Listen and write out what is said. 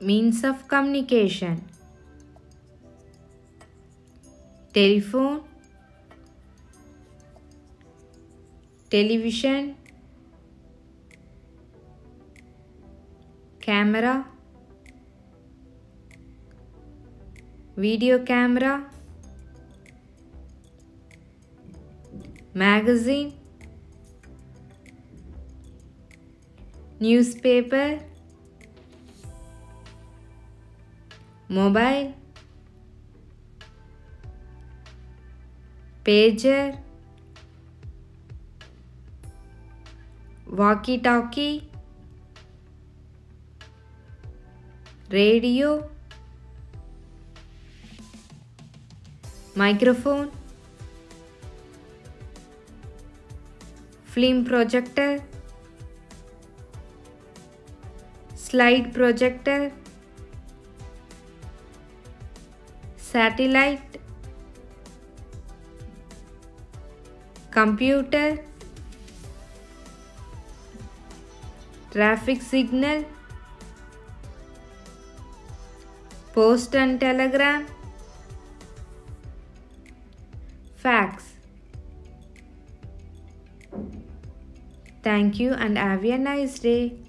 means of communication. Telephone television camera video camera magazine newspaper mobile pager walkie talkie radio microphone film projector slide projector satellite computer traffic signal post and telegram fax. Thank you and have a nice day